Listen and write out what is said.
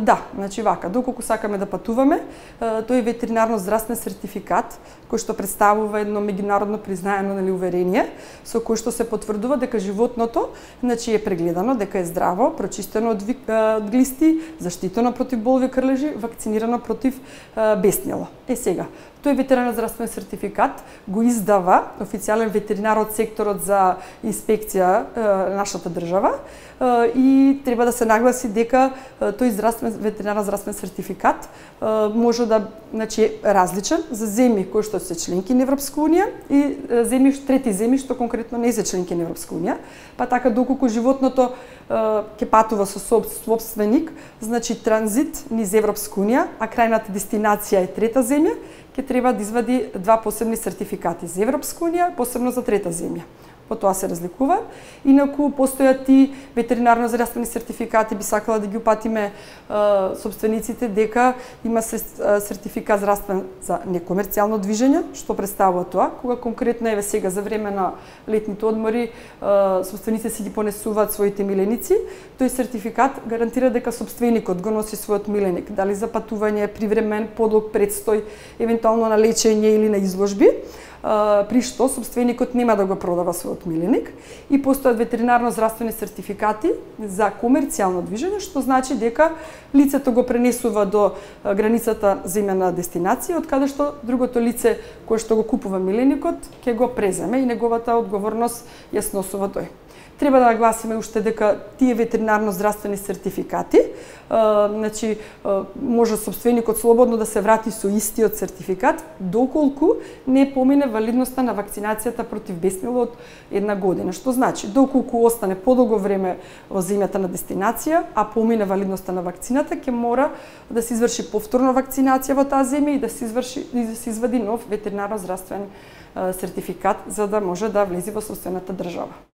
Да, значи вака, доколку сакаме да патуваме, тој ветеринарно здравствен сертификат кој што представува едно меѓународно признаено нели уверение со кој што се потврдува дека животното значи е прегледано, дека е здраво, прочистено од, од глисти, заштитено против болови крлежи, вакцинирано против беснело. Е сега, тој ветеринарно здравствен сертификат го издава официјален ветеринар од секторот за инспекција нашата држава и треба да се нагласи дека тој здравствен ветеринарно здравствен сертификат може да значи различен за земји кои што се членки на Европска унија и земји трети земји што конкретно не се членки на Европска унија, па така доколку животното ќе патува со собственик, значи транзит низ Европска унија, а крајната дестинација е трета земја, ќе треба да извади два посебни сертификати за Европска унија, посебно за трета земја по тоа се разликува. Инаку постојат и ветеринарно здравствени сертификати, би сакала да ги упатиме е, собствениците дека има се, сертификат здравствен за некомерцијално движење, што представува тоа, кога конкретно еве сега за време на летните одмори е, собствениците си ги понесуваат своите миленици, тој сертификат гарантира дека собственикот го носи својот миленик, дали за патување, привремен, подлог предстој, евентуално на лечење или на изложби при што собственикот нема да го продава својот миленик и постојат ветеринарно здравствени сертификати за комерцијално движење, што значи дека лицето го пренесува до границата земјана дестинација, од каде што другото лице кое што го купува миленикот ќе го преземе и неговата одговорност ја сносува тој. Треба да нагласиме уште дека тие ветеринарно здравствени сертификати, а, значи а, може собственикот слободно да се врати со истиот сертификат доколку не помине валидноста на вакцинацијата против бесмило од една година. Што значи, доколку остане подолго време во земјата на дестинација, а помине валидноста на вакцината, ќе мора да се изврши повторно вакцинација во таа земја и да се изврши и да се извади нов ветеринарно здравствен сертификат за да може да влезе во соседната држава.